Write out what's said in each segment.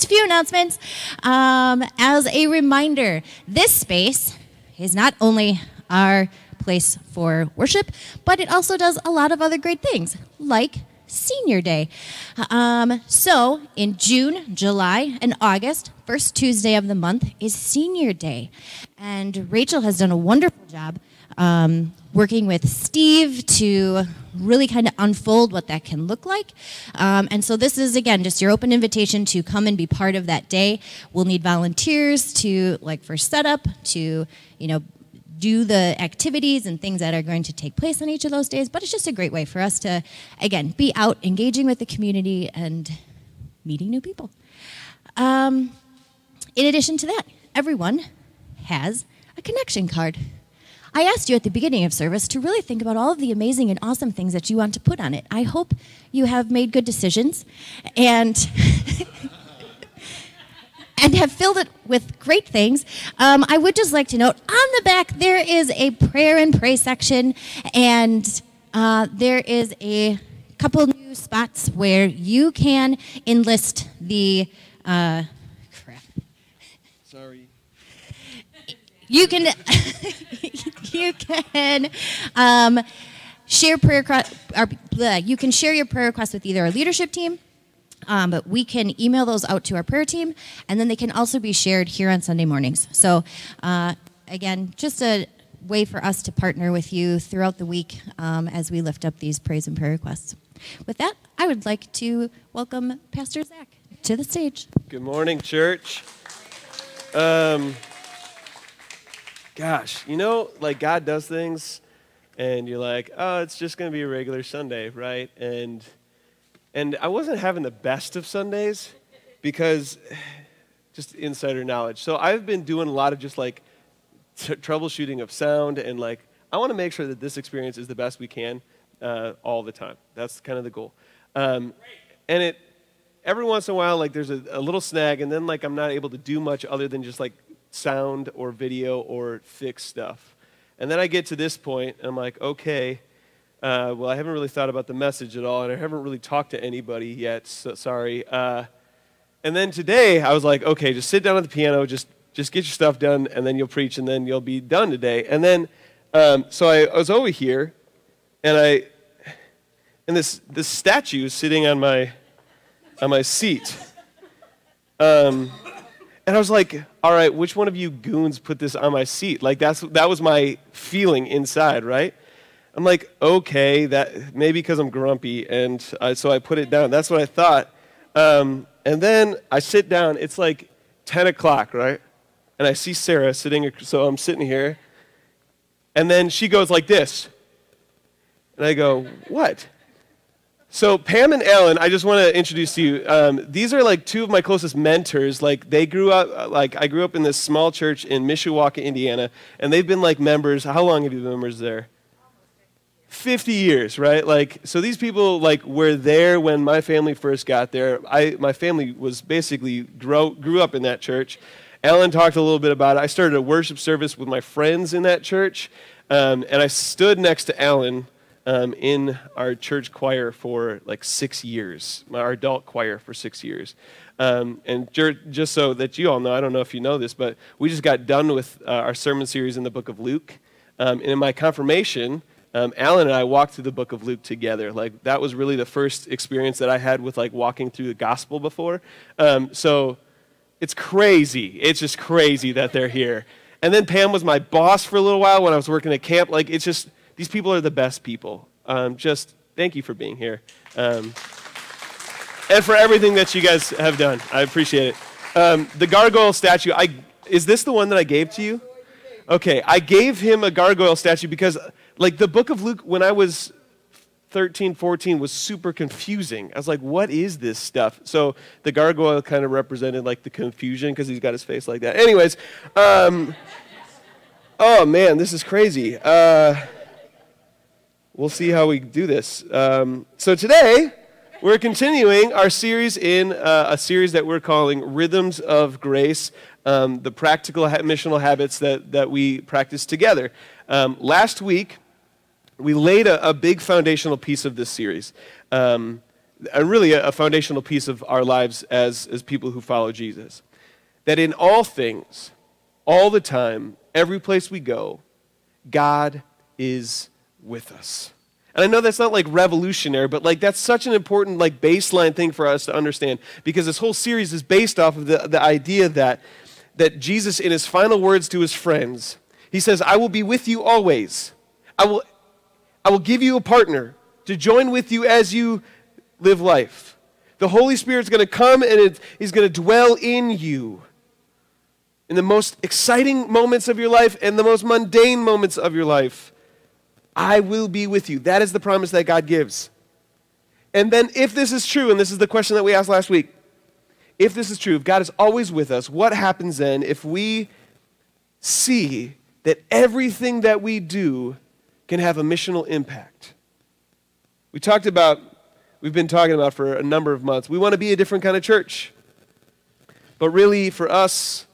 just a few announcements. Um, as a reminder, this space is not only our place for worship, but it also does a lot of other great things, like Senior Day. Um, so, in June, July, and August, first Tuesday of the month is Senior Day. And Rachel has done a wonderful job um, working with Steve to really kind of unfold what that can look like. Um, and so this is again just your open invitation to come and be part of that day. We'll need volunteers to like for setup to you know do the activities and things that are going to take place on each of those days. But it's just a great way for us to again be out engaging with the community and meeting new people. Um, in addition to that, everyone has a connection card. I asked you at the beginning of service to really think about all of the amazing and awesome things that you want to put on it. I hope you have made good decisions and and have filled it with great things. Um, I would just like to note on the back there is a prayer and pray section, and uh, there is a couple new spots where you can enlist the uh, crap. Sorry. You can you can um, share prayer. Or, you can share your prayer requests with either our leadership team. Um, but we can email those out to our prayer team, and then they can also be shared here on Sunday mornings. So, uh, again, just a way for us to partner with you throughout the week um, as we lift up these praise and prayer requests. With that, I would like to welcome Pastor Zach to the stage. Good morning, church. Um, gosh, you know, like God does things, and you're like, oh, it's just going to be a regular Sunday, right? And and I wasn't having the best of Sundays because just insider knowledge. So I've been doing a lot of just like t- troubleshooting of sound and like I want to make sure that this experience is the best we can uh, all the time. That's kind of the goal. Um, and it every once in a while like there's a, a little snag and then like I'm not able to do much other than just like sound or video or fix stuff. And then I get to this point and I'm like, okay, uh, well, I haven't really thought about the message at all, and I haven't really talked to anybody yet. So, sorry. Uh, and then today, I was like, okay, just sit down at the piano, just just get your stuff done, and then you'll preach, and then you'll be done today. And then, um, so I, I, was over here, and I, and this this statue is sitting on my on my seat. Um, and I was like, all right, which one of you goons put this on my seat? Like that's that was my feeling inside, right? I'm like, okay, that maybe because I'm grumpy, and I, so I put it down. That's what I thought. Um, and then I sit down. It's like 10 o'clock, right? And I see Sarah sitting. So I'm sitting here, and then she goes like this, and I go, what? So Pam and Alan, I just want to introduce you. Um, these are like two of my closest mentors. Like they grew up, like I grew up in this small church in Mishawaka, Indiana, and they've been like members. How long have you been members there? 50 years, right? Like, so these people, like, were there when my family first got there. I, my family was basically grow, grew up in that church. Alan talked a little bit about it. I started a worship service with my friends in that church, um, and I stood next to Alan um, in our church choir for like six years, our adult choir for six years. Um, and just so that you all know, I don't know if you know this, but we just got done with uh, our sermon series in the book of Luke. Um, and in my confirmation, um, Alan and I walked through the book of Luke together. Like that was really the first experience that I had with like walking through the gospel before. Um, so it's crazy. It's just crazy that they're here. And then Pam was my boss for a little while when I was working at camp. Like it's just these people are the best people. Um, just thank you for being here, um, and for everything that you guys have done. I appreciate it. Um, the gargoyle statue. I is this the one that I gave to you? Okay, I gave him a gargoyle statue because like the book of Luke, when I was 13, 14, was super confusing. I was like, what is this stuff? So the gargoyle kind of represented like the confusion because he's got his face like that. Anyways, um, oh man, this is crazy. Uh, we'll see how we do this. Um, so today, we're continuing our series in uh, a series that we're calling Rhythms of Grace, um, the practical missional habits that, that we practice together. Um, last week, we laid a, a, big foundational piece of this series. Um, a really a, a foundational piece of our lives as, as people who follow Jesus. That in all things, all the time, every place we go, God is with us. And I know that's not like revolutionary, but like that's such an important like baseline thing for us to understand because this whole series is based off of the, the idea that that Jesus in his final words to his friends, he says, "I will be with you always. I will I will give you a partner to join with you as you live life. The Holy Spirit's going to come and it, he's going to dwell in you." In the most exciting moments of your life and the most mundane moments of your life. I will be with you. That is the promise that God gives. And then, if this is true, and this is the question that we asked last week if this is true, if God is always with us, what happens then if we see that everything that we do can have a missional impact? We talked about, we've been talking about for a number of months, we want to be a different kind of church. But really, for us,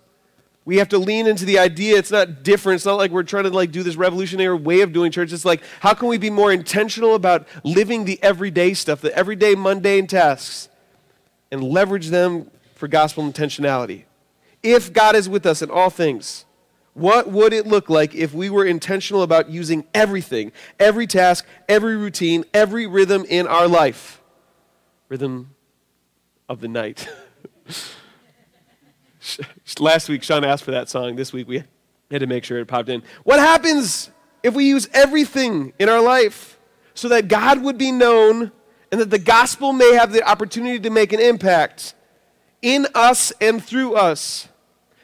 we have to lean into the idea. It's not different. It's not like we're trying to like do this revolutionary way of doing church. It's like how can we be more intentional about living the everyday stuff the everyday mundane tasks and leverage them for gospel intentionality? If god is with us in all things what would it look like if we were intentional about using everything every task every routine every rhythm in our life? Rhythm of the night Last week, Sean asked for that song. This week, we had to make sure it popped in. What happens if we use everything in our life so that God would be known and that the gospel may have the opportunity to make an impact in us and through us?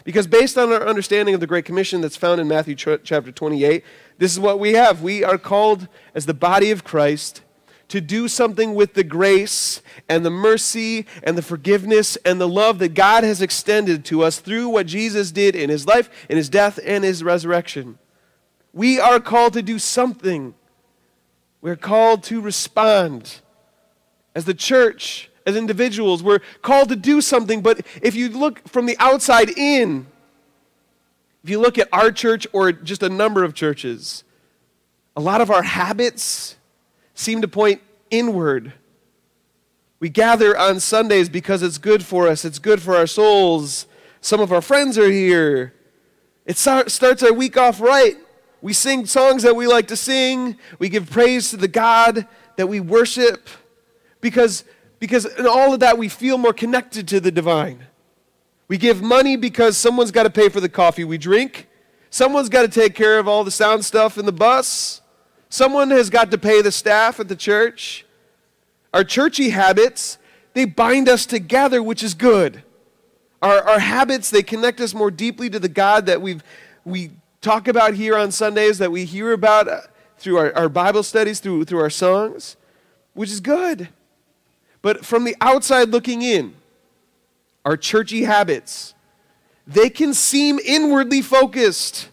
Because based on our understanding of the Great Commission that's found in Matthew chapter 28, this is what we have. We are called as the body of Christ to do something with the grace and the mercy and the forgiveness and the love that God has extended to us through what Jesus did in his life, in his death, and his resurrection. We are called to do something. We're called to respond. As the church, as individuals, we're called to do something, but if you look from the outside in, if you look at our church or just a number of churches, a lot of our habits, seem to point inward. We gather on Sundays because it's good for us, it's good for our souls. Some of our friends are here. It starts our week off right. We sing songs that we like to sing. We give praise to the God that we worship because, because in all of that we feel more connected to the divine. We give money because someone's got to pay for the coffee we drink. Someone's got to take care of all the sound stuff in the bus. Someone has got to pay the staff at the church. Our churchy habits, they bind us together, which is good. Our, our habits, they connect us more deeply to the God that we've, we talk about here on Sundays, that we hear about uh, through our, our Bible studies, through, through our songs, which is good. But from the outside looking in, our churchy habits, they can seem inwardly focused.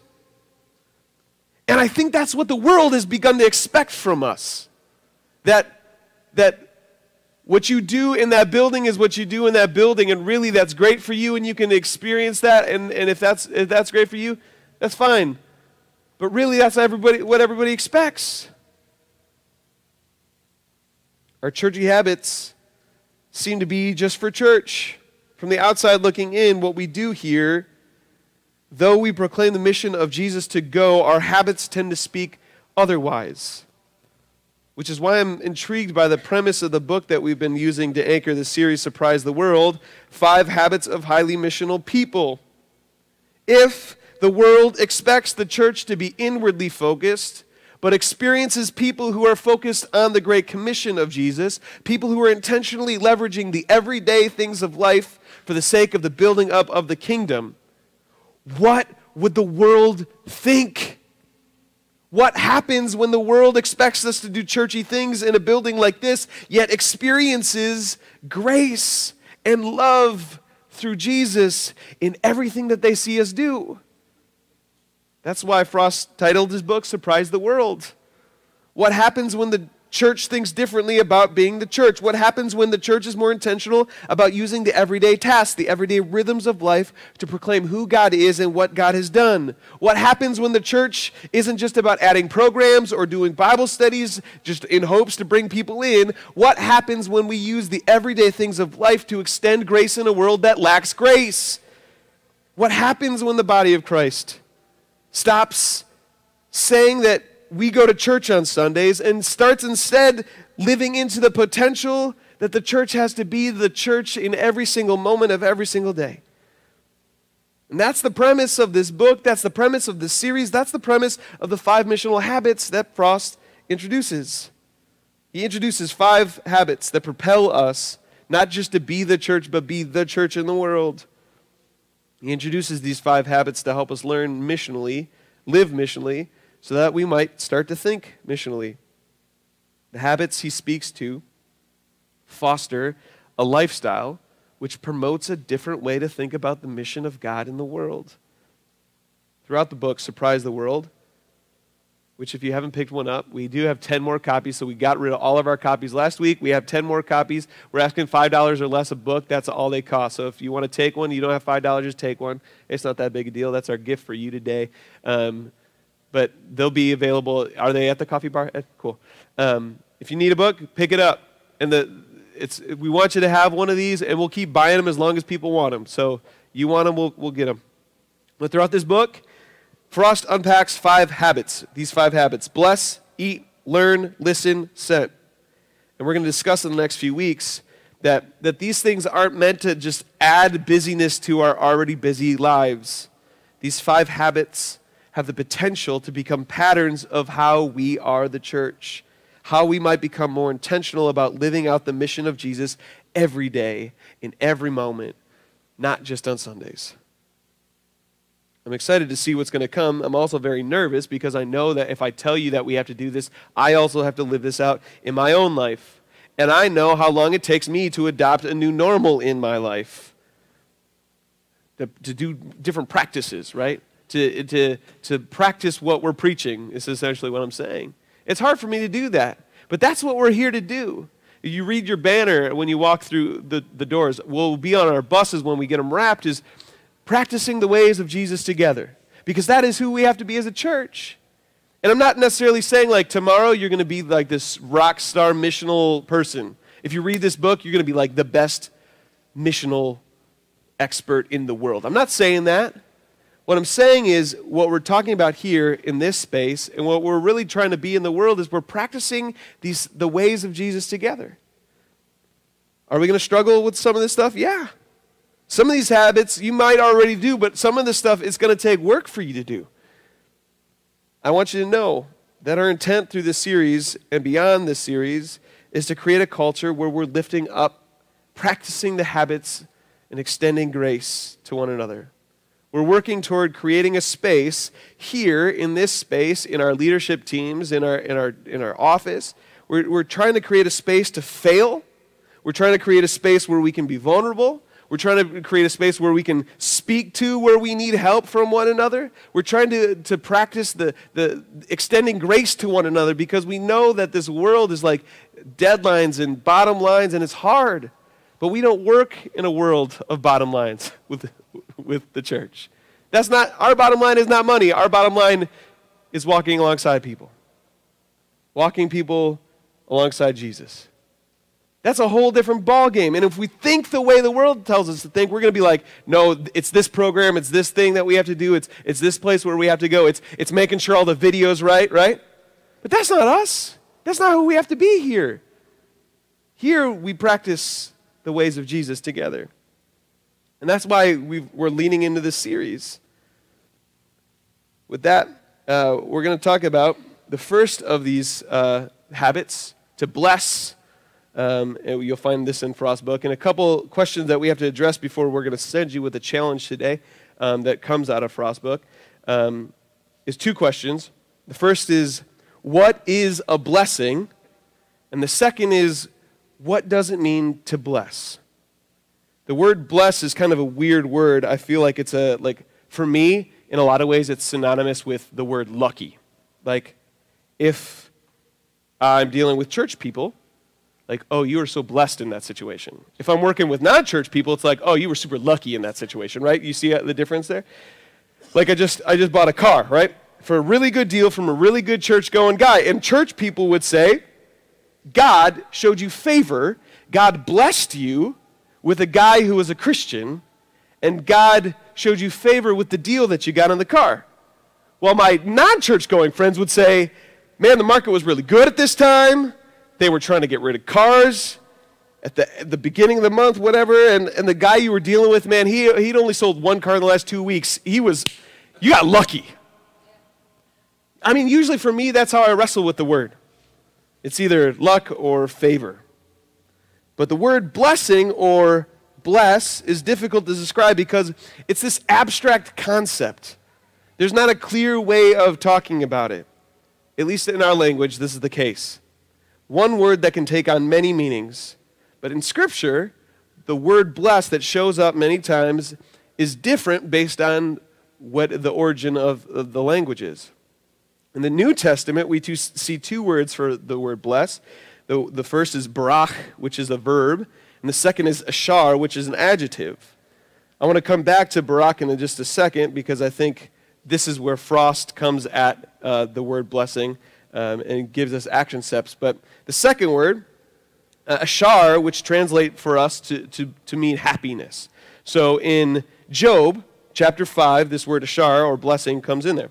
And I think that's what the world has begun to expect from us. That, that what you do in that building is what you do in that building, and really that's great for you, and you can experience that, and, and if, that's, if that's great for you, that's fine. But really, that's everybody, what everybody expects. Our churchy habits seem to be just for church. From the outside looking in, what we do here Though we proclaim the mission of Jesus to go, our habits tend to speak otherwise. Which is why I'm intrigued by the premise of the book that we've been using to anchor the series Surprise the World Five Habits of Highly Missional People. If the world expects the church to be inwardly focused, but experiences people who are focused on the Great Commission of Jesus, people who are intentionally leveraging the everyday things of life for the sake of the building up of the kingdom, what would the world think? What happens when the world expects us to do churchy things in a building like this, yet experiences grace and love through Jesus in everything that they see us do? That's why Frost titled his book Surprise the World. What happens when the church thinks differently about being the church? What happens when the church is more intentional about using the everyday tasks, the everyday rhythms of life to proclaim who God is and what God has done? What happens when the church isn't just about adding programs or doing Bible studies just in hopes to bring people in? What happens when we use the everyday things of life to extend grace in a world that lacks grace? What happens when the body of Christ stops saying that we go to church on Sundays and starts instead living into the potential that the church has to be the church in every single moment of every single day. And that's the premise of this book. That's the premise of this series. That's the premise of the five missional habits that Frost introduces. He introduces five habits that propel us not just to be the church, but be the church in the world. He introduces these five habits to help us learn missionally, live missionally, so that we might start to think missionally. The habits he speaks to foster a lifestyle which promotes a different way to think about the mission of God in the world. Throughout the book, Surprise the World, which, if you haven't picked one up, we do have 10 more copies. So we got rid of all of our copies last week. We have 10 more copies. We're asking $5 or less a book. That's all they cost. So if you want to take one, you don't have $5, just take one. It's not that big a deal. That's our gift for you today. Um, but they'll be available. Are they at the coffee bar? Eh, cool. Um, if you need a book, pick it up. And the, it's, we want you to have one of these, and we'll keep buying them as long as people want them. So you want them, we'll, we'll get them. But throughout this book, Frost unpacks five habits. These five habits bless, eat, learn, listen, sent. And we're going to discuss in the next few weeks that, that these things aren't meant to just add busyness to our already busy lives. These five habits have the potential to become patterns of how we are the church, how we might become more intentional about living out the mission of Jesus every day, in every moment, not just on Sundays. I'm excited to see what's going to come. I'm also very nervous because I know that if I tell you that we have to do this, I also have to live this out in my own life. And I know how long it takes me to adopt a new normal in my life, to, to do different practices, right? To, to, to practice what we're preaching, is essentially what I'm saying. It's hard for me to do that, but that's what we're here to do. You read your banner when you walk through the, the doors. We'll be on our buses when we get them wrapped, is practicing the ways of Jesus together. Because that is who we have to be as a church. And I'm not necessarily saying like tomorrow you're going to be like this rock star missional person. If you read this book, you're going to be like the best missional expert in the world. I'm not saying that. What I'm saying is, what we're talking about here in this space, and what we're really trying to be in the world, is we're practicing these, the ways of Jesus together. Are we going to struggle with some of this stuff? Yeah. Some of these habits you might already do, but some of this stuff is going to take work for you to do. I want you to know that our intent through this series and beyond this series is to create a culture where we're lifting up, practicing the habits, and extending grace to one another. We're working toward creating a space here in this space, in our leadership teams, in our, in our, in our office. We're, we're trying to create a space to fail. We're trying to create a space where we can be vulnerable. We're trying to create a space where we can speak to where we need help from one another. We're trying to, to practice the, the extending grace to one another because we know that this world is like deadlines and bottom lines and it's hard. But we don't work in a world of bottom lines with, with the church. That's not, our bottom line is not money. Our bottom line is walking alongside people, walking people alongside Jesus. That's a whole different ballgame. And if we think the way the world tells us to think, we're going to be like, no, it's this program, it's this thing that we have to do, it's, it's this place where we have to go, it's, it's making sure all the video's right, right? But that's not us. That's not who we have to be here. Here we practice the ways of Jesus together. And that's why we are leaning into this series. With that, uh, we're going to talk about the first of these uh, habits to bless. Um, you'll find this in Frost's book. And a couple questions that we have to address before we're going to send you with a challenge today um, that comes out of Frost's book um, is two questions. The first is, what is a blessing? And the second is, what does it mean to bless? The word bless is kind of a weird word. I feel like it's a, like, for me, in a lot of ways, it's synonymous with the word lucky. Like, if, I'm dealing with church people, like, oh, you are so blessed in that situation. If I'm working with non church people, it's like, oh, you were super lucky in that situation, right? You see the difference there? Like, I just, I just bought a car, right? For a really good deal from a really good church going guy. And church people would say, God showed you favor, God blessed you with a guy who was a Christian, and God showed you favor with the deal that you got on the car. While my non church going friends would say, man, the market was really good at this time. They were trying to get rid of cars at the, at the beginning of the month, whatever. And, and the guy you were dealing with, man, he, he'd only sold one car in the last two weeks. He was, you got lucky. I mean, usually for me, that's how I wrestle with the word. It's either luck or favor. But the word blessing or bless is difficult to describe because it's this abstract concept. There's not a clear way of talking about it. At least in our language, this is the case one word that can take on many meanings. But in Scripture, the word bless that shows up many times is different based on what the origin of, the language is. In the New Testament, we see two words for the word bless. The, the first is barach, which is a verb, and the second is ashar, which is an adjective. I want to come back to barach in just a second because I think this is where Frost comes at uh, the word blessing um, and gives us action steps. But the second word, uh, ashar, which translate for us to, to, to mean happiness. So in Job chapter 5, this word ashar or blessing comes in there.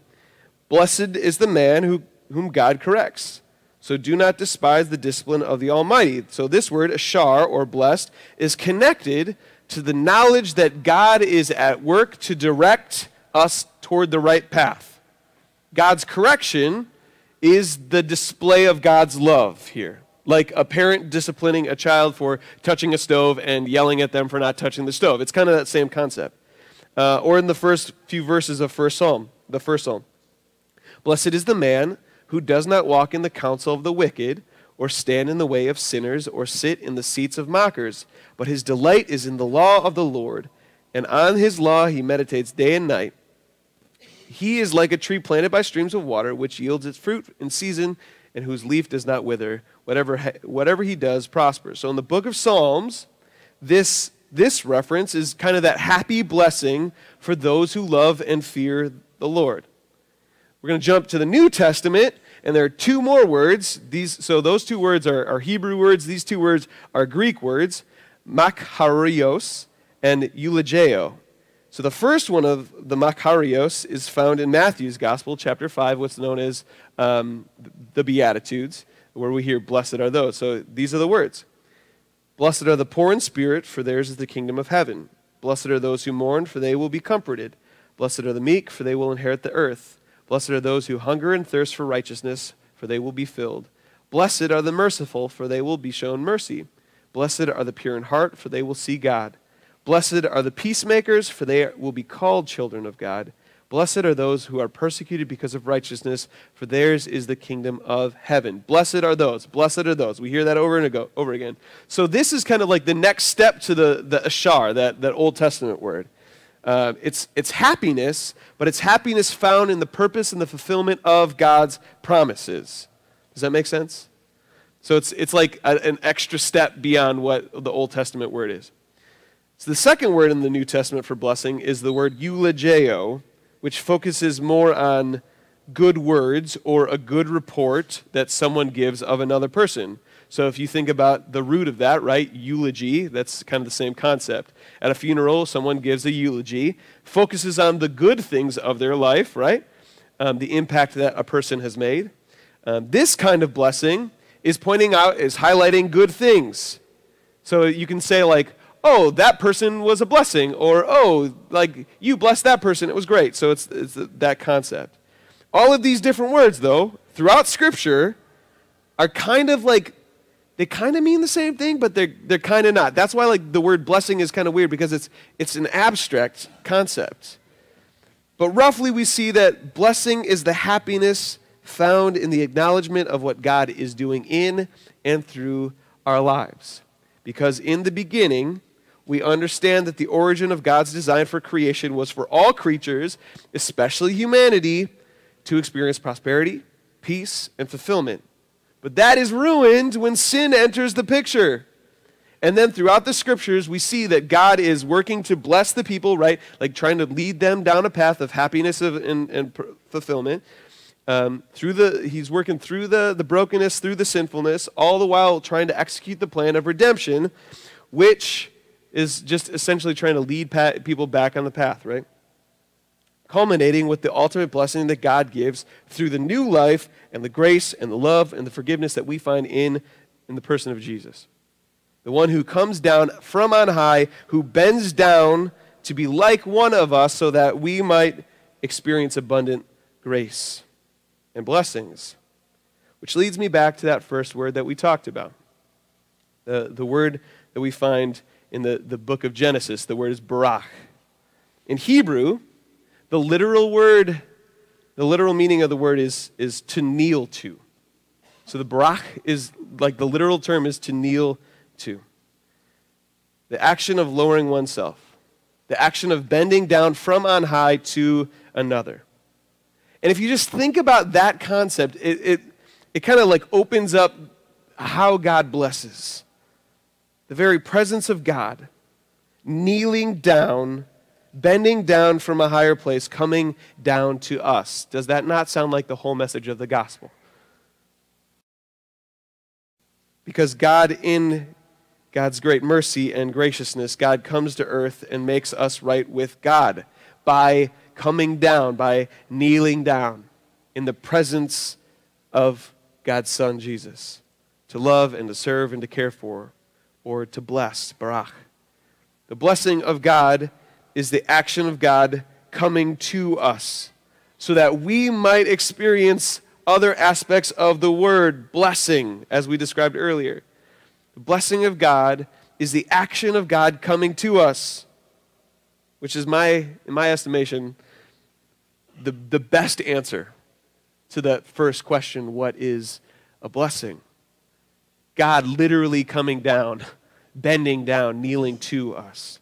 Blessed is the man who, whom God corrects. So do not despise the discipline of the Almighty. So this word, ashar or blessed, is connected to the knowledge that God is at work to direct us toward the right path. God's correction is the display of God's love here. Like a parent disciplining a child for touching a stove and yelling at them for not touching the stove. It's kind of that same concept. Uh, or in the first few verses of first Psalm, the first Psalm. Blessed is the man who does not walk in the counsel of the wicked, or stand in the way of sinners, or sit in the seats of mockers, but his delight is in the law of the Lord, and on his law he meditates day and night. He is like a tree planted by streams of water, which yields its fruit in season and whose leaf does not wither. Whatever, whatever he does prospers. So in the book of Psalms, this, this reference is kind of that happy blessing for those who love and fear the Lord. We're going to jump to the New Testament, and there are two more words. These, so those two words are, are Hebrew words. These two words are Greek words, makarios and eulogio. So the first one of the Makarios is found in Matthew's Gospel, chapter 5, what's known as um, the Beatitudes, where we hear, Blessed are those. So these are the words Blessed are the poor in spirit, for theirs is the kingdom of heaven. Blessed are those who mourn, for they will be comforted. Blessed are the meek, for they will inherit the earth. Blessed are those who hunger and thirst for righteousness, for they will be filled. Blessed are the merciful, for they will be shown mercy. Blessed are the pure in heart, for they will see God. Blessed are the peacemakers, for they will be called children of God. Blessed are those who are persecuted because of righteousness, for theirs is the kingdom of heaven. Blessed are those. Blessed are those. We hear that over and ago, over again. So this is kind of like the next step to the, the ashar, that, that Old Testament word. Uh, it's, it's happiness, but it's happiness found in the purpose and the fulfillment of God's promises. Does that make sense? So it's, it's like a, an extra step beyond what the Old Testament word is. So the second word in the New Testament for blessing is the word eulogio, which focuses more on good words or a good report that someone gives of another person. So if you think about the root of that, right, eulogy, that's kind of the same concept. At a funeral, someone gives a eulogy, focuses on the good things of their life, right, um, the impact that a person has made. Um, this kind of blessing is pointing out, is highlighting good things. So you can say, like, oh, that person was a blessing, or oh, like you blessed that person, it was great. So it's, it's that concept. All of these different words, though, throughout Scripture, are kind of like they kind of mean the same thing, but they're, they're kind of not. That's why like the word blessing is kind of weird because it's, it's an abstract concept. But roughly, we see that blessing is the happiness found in the acknowledgement of what God is doing in and through our lives. Because in the beginning, we understand that the origin of God's design for creation was for all creatures, especially humanity, to experience prosperity, peace, and fulfillment. But that is ruined when sin enters the picture. And then throughout the scriptures, we see that God is working to bless the people, right? Like trying to lead them down a path of happiness and, and fulfillment. Um, through the, he's working through the, the brokenness, through the sinfulness, all the while trying to execute the plan of redemption, which is just essentially trying to lead people back on the path, right? Culminating with the ultimate blessing that God gives through the new life and the grace and the love and the forgiveness that we find in, in the person of Jesus. The one who comes down from on high, who bends down to be like one of us so that we might experience abundant grace and blessings. Which leads me back to that first word that we talked about. The, the word that we find in the, the book of Genesis. The word is barach. In Hebrew, the literal word, the literal meaning of the word is, is to kneel to. So the barach is like the literal term is to kneel to. The action of lowering oneself, the action of bending down from on high to another. And if you just think about that concept, it, it, it kind of like opens up how God blesses the very presence of God, kneeling down, bending down from a higher place, coming down to us. Does that not sound like the whole message of the gospel? Because God, in God's great mercy and graciousness, God comes to earth and makes us right with God by coming down, by kneeling down in the presence of God's Son, Jesus, to love and to serve and to care for or to bless, barach. The blessing of God is the action of God coming to us so that we might experience other aspects of the word blessing, as we described earlier. The blessing of God is the action of God coming to us, which is my, in my estimation, the, the best answer to that first question what is a blessing? God literally coming down, bending down, kneeling to us.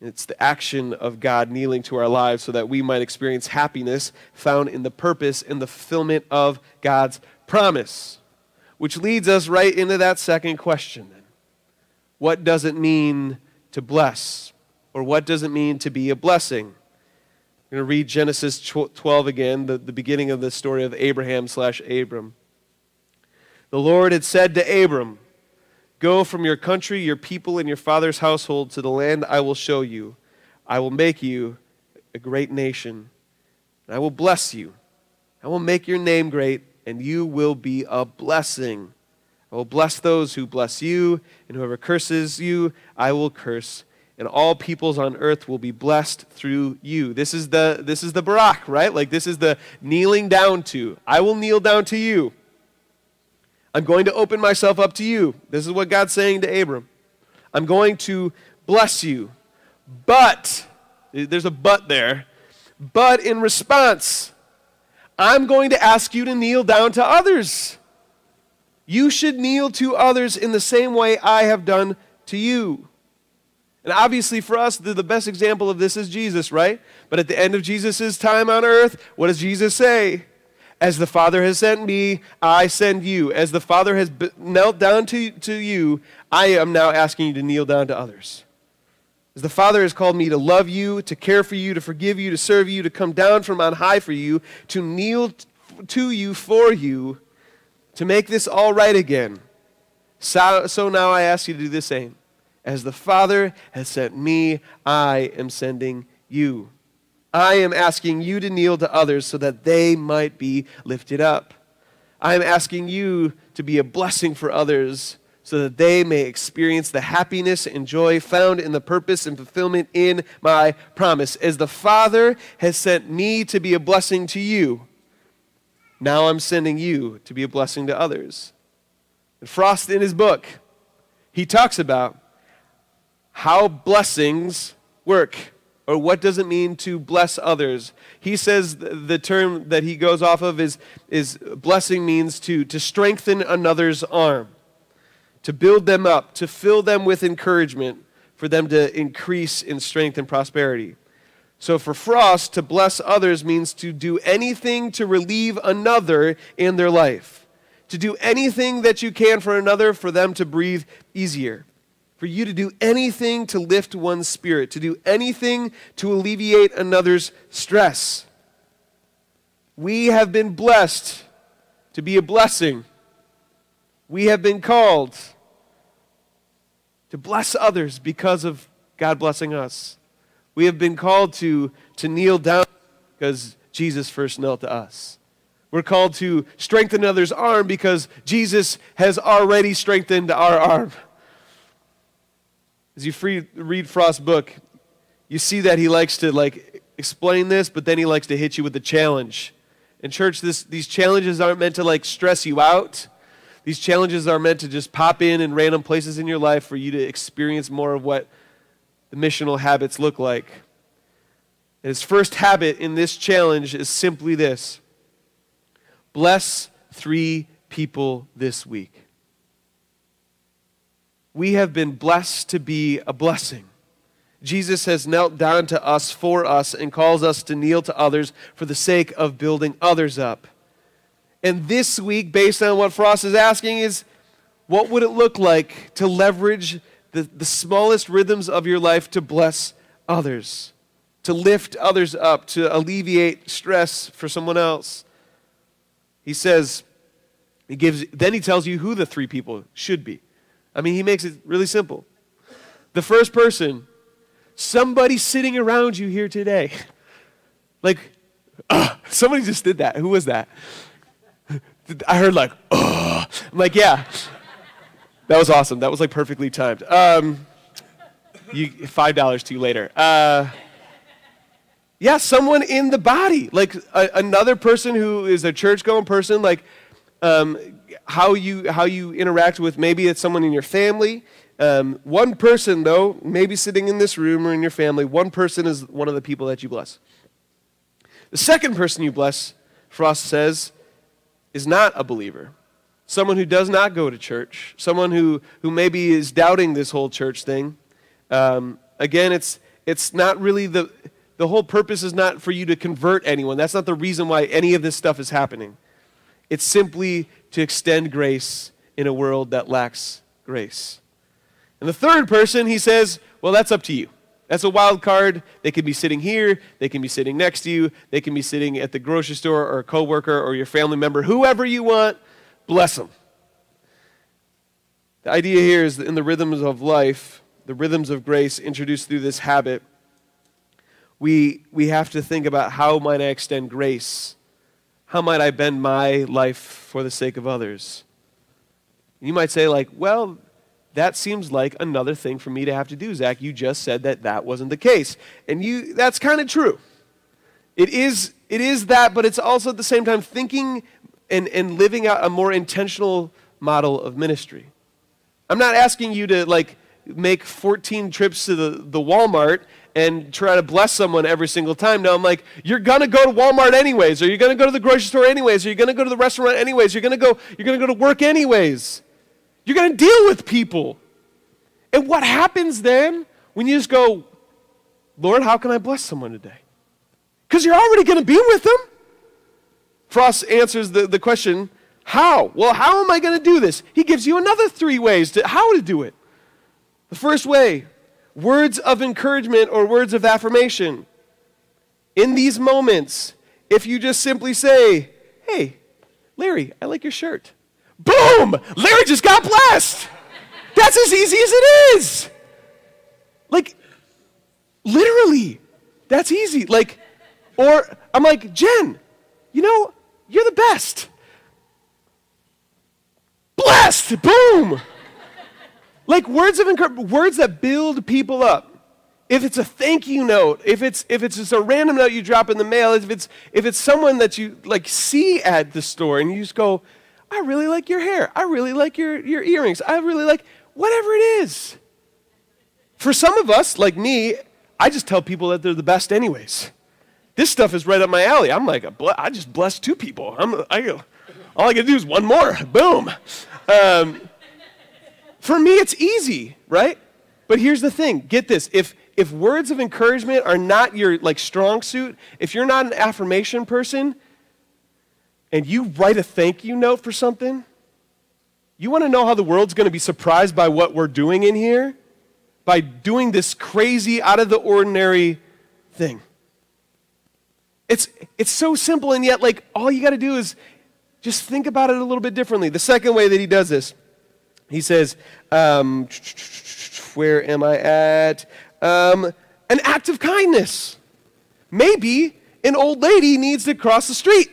It's the action of God kneeling to our lives so that we might experience happiness found in the purpose and the fulfillment of God's promise. Which leads us right into that second question then. What does it mean to bless? Or what does it mean to be a blessing? I'm going to read Genesis 12 again, the, the beginning of the story of Abraham slash Abram. The Lord had said to Abram, Go from your country, your people, and your father's household to the land I will show you. I will make you a great nation, and I will bless you. I will make your name great, and you will be a blessing. I will bless those who bless you, and whoever curses you, I will curse. And all peoples on earth will be blessed through you. This is the this is the barach, right? Like this is the kneeling down to. I will kneel down to you. I'm going to open myself up to you. This is what God's saying to Abram. I'm going to bless you. But, there's a but there. But in response, I'm going to ask you to kneel down to others. You should kneel to others in the same way I have done to you. And obviously, for us, the, best example of this is Jesus, right? But at the end of Jesus' time on earth, what does Jesus say? As the Father has sent me, I send you. As the Father has knelt down to, to you, I am now asking you to kneel down to others. As the Father has called me to love you, to care for you, to forgive you, to serve you, to come down from on high for you, to kneel to you for you, to make this all right again. So, so now I ask you to do the same. As the Father has sent me, I am sending you. I am asking you to kneel to others so that they might be lifted up. I am asking you to be a blessing for others so that they may experience the happiness and joy found in the purpose and fulfillment in my promise. As the Father has sent me to be a blessing to you, now I'm sending you to be a blessing to others. And Frost, in his book, he talks about how blessings work or what does it mean to bless others? He says the term that he goes off of is, is blessing means to, to strengthen another's arm, to build them up, to fill them with encouragement, for them to increase in strength and prosperity. So for Frost, to bless others means to do anything to relieve another in their life, to do anything that you can for another for them to breathe easier. For you to do anything to lift one's spirit, to do anything to alleviate another's stress. We have been blessed to be a blessing. We have been called to bless others because of God blessing us. We have been called to, to kneel down because Jesus first knelt to us. We're called to strengthen another's arm because Jesus has already strengthened our arm. As you free, read Frost's book, you see that he likes to like explain this, but then he likes to hit you with a challenge. In church, this, these challenges aren't meant to like stress you out. These challenges are meant to just pop in in random places in your life for you to experience more of what the missional habits look like. And his first habit in this challenge is simply this bless three people this week. We have been blessed to be a blessing. Jesus has knelt down to us for us and calls us to kneel to others for the sake of building others up. And this week, based on what Frost is asking, is what would it look like to leverage the, the smallest rhythms of your life to bless others, to lift others up, to alleviate stress for someone else? He says, he gives, then he tells you who the three people should be. I mean, he makes it really simple. The first person, somebody sitting around you here today. Like, uh, somebody just did that. Who was that? I heard like, oh. I'm like, yeah. That was awesome. That was like perfectly timed. Um, you, $5 to you later. Uh, yeah, someone in the body, like a, another person who is a church going person, like um, how, you, how you interact with maybe it's someone in your family. Um, one person, though, maybe sitting in this room or in your family, one person is one of the people that you bless. The second person you bless, Frost says, is not a believer. Someone who does not go to church, someone who, who maybe is doubting this whole church thing. Um, again, it's, it's not really the, the whole purpose is not for you to convert anyone. That's not the reason why any of this stuff is happening. It's simply to extend grace in a world that lacks grace. And the third person, he says, well, that's up to you. That's a wild card. They can be sitting here, they can be sitting next to you, they can be sitting at the grocery store or a coworker or your family member, whoever you want, bless them. The idea here is that in the rhythms of life, the rhythms of grace introduced through this habit, we, we have to think about how might I extend grace? How might I bend my life for the sake of others? You might say, like, well, that seems like another thing for me to have to do, Zach. You just said that that wasn't the case. And you, that's kind of true. It is, it is that, but it's also at the same time thinking and, and living out a more intentional model of ministry. I'm not asking you to like make 14 trips to the, the Walmart and try to bless someone every single time. Now I'm like, you're gonna go to Walmart anyways, or you're gonna go to the grocery store anyways, or you're gonna go to the restaurant anyways, you're gonna go, you're gonna go to work anyways. You're gonna deal with people. And what happens then when you just go, Lord, how can I bless someone today? Because you're already gonna be with them. Frost answers the, the question, how? Well, how am I gonna do this? He gives you another three ways to how to do it. The first way, words of encouragement or words of affirmation. In these moments, if you just simply say, Hey, Larry, I like your shirt. Boom! Larry just got blessed. That's as easy as it is. Like, literally, that's easy. Like, or I'm like, Jen, you know, you're the best. Blessed! Boom! Like words of encouragement, words that build people up. If it's a thank you note, if it's if it's just a random note you drop in the mail, if it's if it's someone that you like see at the store and you just go, I really like your hair. I really like your, your earrings. I really like whatever it is. For some of us, like me, I just tell people that they're the best anyways. This stuff is right up my alley. I'm like, I just blessed two people. I'm, I all I gotta do is one more. Boom. Um, for me, it's easy, right? But here's the thing get this. If, if words of encouragement are not your like strong suit, if you're not an affirmation person and you write a thank you note for something, You want to know how the world's going to be surprised by what we're doing in here? By doing this crazy, out of the ordinary thing. It's, it's so simple, and yet, like, all you got to do is just think about it a little bit differently. The second way that he does this, he says, um, where am I at? Um, an act of kindness. Maybe an old lady needs to cross the street.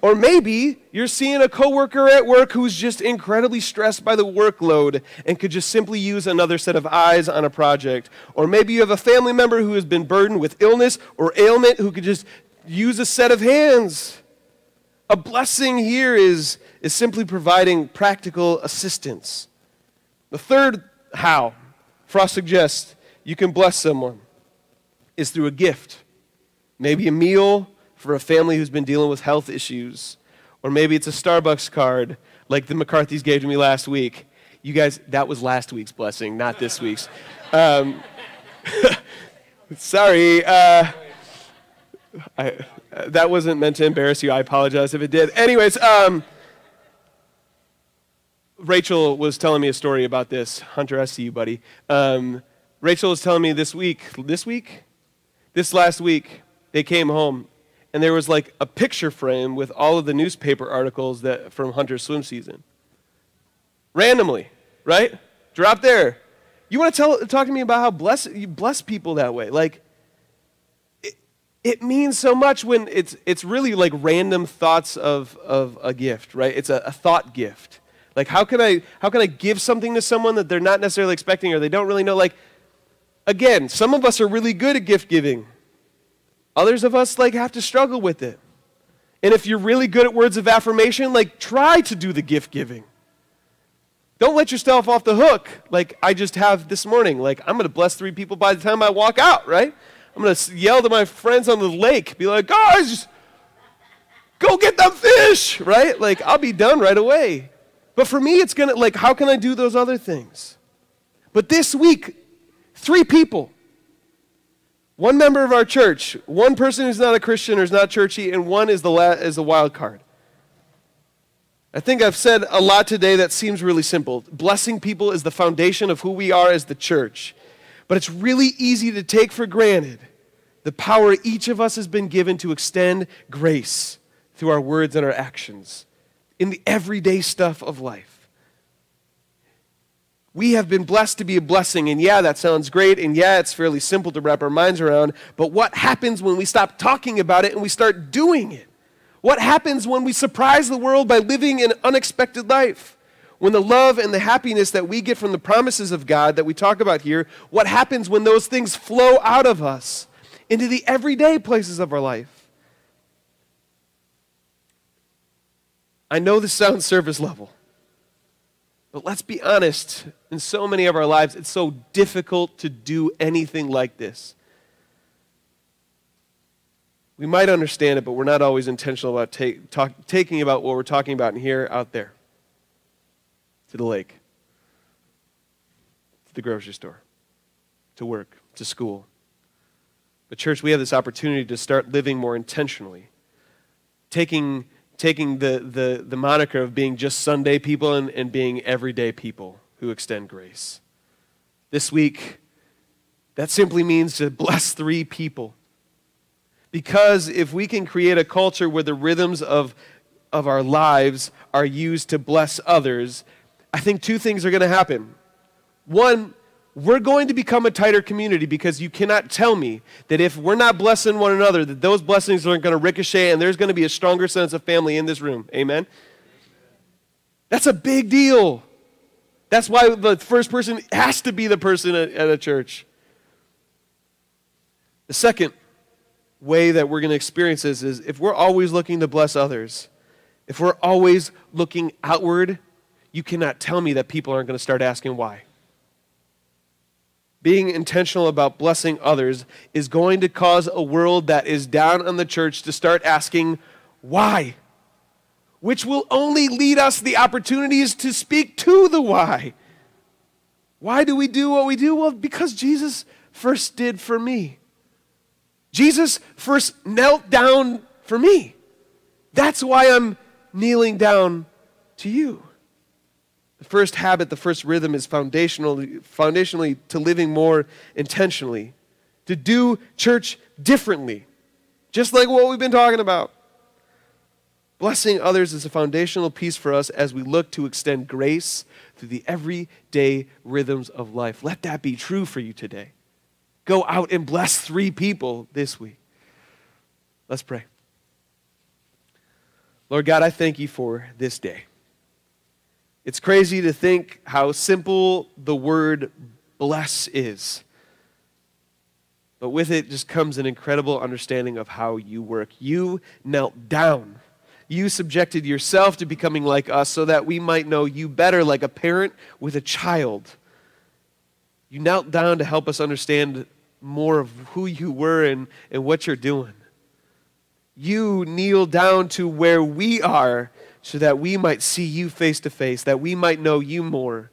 Or maybe you're seeing a coworker at work who's just incredibly stressed by the workload and could just simply use another set of eyes on a project. Or maybe you have a family member who has been burdened with illness or ailment who could just use a set of hands. A blessing here is, is simply providing practical assistance. The third how Frost suggests you can bless someone is through a gift. Maybe a meal for a family who's been dealing with health issues. Or maybe it's a Starbucks card like the McCarthy's gave to me last week. You guys, that was last week's blessing, not this week's. Um, sorry. Uh, I, that wasn't meant to embarrass you. I apologize if it did. Anyways, um, Rachel was telling me a story about this. Hunter, I see you, buddy. Um, Rachel was telling me this week, this week? This last week, they came home and there was like a picture frame with all of the newspaper articles that from Hunter's swim season. Randomly, right? Drop there. You want to tell, talk to me about how bless, you bless people that way? Like, it, means so much when it's, it's really like random thoughts of, of a gift, right? It's a, a thought gift. Like, how can, I, how can I give something to someone that they're not necessarily expecting or they don't really know? Like, again, some of us are really good at gift giving. Others of us like have to struggle with it. And if you're really good at words of affirmation, like try to do the gift giving. Don't let yourself off the hook like I just have this morning. Like I'm going to bless three people by the time I walk out, right? I'm going to yell to my friends on the lake, be like, "Guys, go get them fish," right? Like I'll be done right away. But for me it's going to like how can I do those other things? But this week three people one member of our church, one person who's not a Christian or is not churchy, and one is the, la- is the wild card. I think I've said a lot today that seems really simple. Blessing people is the foundation of who we are as the church. But it's really easy to take for granted the power each of us has been given to extend grace through our words and our actions in the everyday stuff of life. We have been blessed to be a blessing, and yeah, that sounds great, and yeah, it's fairly simple to wrap our minds around, but what happens when we stop talking about it and we start doing it? What happens when we surprise the world by living an unexpected life? When the love and the happiness that we get from the promises of God that we talk about here, what happens when those things flow out of us into the everyday places of our life? I know this sounds surface level. But let's be honest, in so many of our lives, it's so difficult to do anything like this. We might understand it, but we're not always intentional about take, talk, taking about what we're talking about in here out there to the lake, to the grocery store, to work, to school. But, church, we have this opportunity to start living more intentionally, taking taking the, the, the moniker of being just Sunday people and, and being everyday people who extend grace. This week, that simply means to bless three people. Because if we can create a culture where the rhythms of, of our lives are used to bless others, I think two things are going to happen. One, we're going to become a tighter community because you cannot tell me that if we're not blessing one another, that those blessings aren't going to ricochet and there's going to be a stronger sense of family in this room. Amen? That's a big deal. That's why the first person has to be the person at, at a church. The second way that we're going to experience this is if we're always looking to bless others, if we're always looking outward, you cannot tell me that people aren't going to start asking why being intentional about blessing others is going to cause a world that is down on the church to start asking, why? Which will only lead us the opportunities to speak to the why. Why do we do what we do? Well, because Jesus first did for me. Jesus first knelt down for me. That's why I'm kneeling down to you. First habit, the first rhythm is foundationally, foundationally to living more intentionally, to do church differently, just like what we've been talking about. Blessing others is a foundational piece for us as we look to extend grace through the everyday rhythms of life. Let that be true for you today. Go out and bless three people this week. Let's pray. Lord God, I thank you for this day. It's crazy to think how simple the word bless is. But with it just comes an incredible understanding of how you work. You knelt down you subjected yourself to becoming like us so that we might know you better, like a parent with a child. You knelt down to help us understand more of who you were and, and what you're doing. You kneel down to where we are so that we might see you face to face, that we might know you more.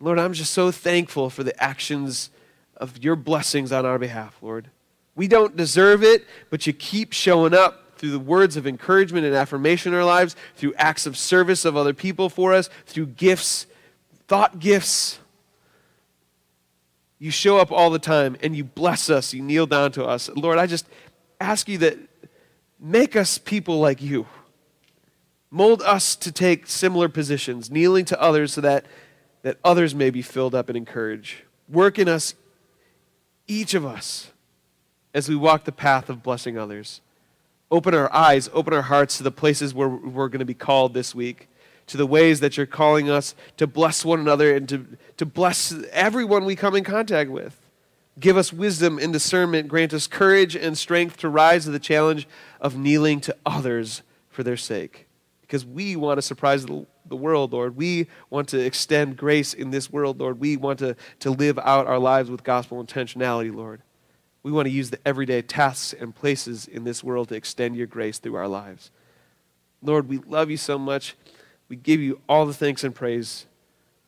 Lord, I'm just so thankful for the actions of your blessings on our behalf, Lord. We don't deserve it, but you keep showing up through the words of encouragement and affirmation in our lives, through acts of service of other people for us, through gifts, thought gifts. You show up all the time and you bless us, you kneel down to us. Lord, I just ask you that make us people like you. Mold us to take similar positions, kneeling to others so that, that others may be filled up and encouraged. Work in us, each of us, as we walk the path of blessing others open our eyes, open our hearts to the places where we're going to be called this week, to the ways that you're calling us to bless one another and to, to bless everyone we come in contact with. Give us wisdom and discernment. Grant us courage and strength to rise to the challenge of kneeling to others for their sake. Because we want to surprise the, the world, Lord. We want to extend grace in this world, Lord. We want to, to live out our lives with gospel intentionality, Lord. We want to use the everyday tasks and places in this world to extend your grace through our lives. Lord, we love you so much. We give you all the thanks and praise.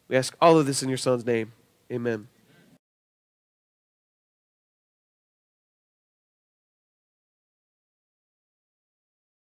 We ask all of this in your Son's name. Amen.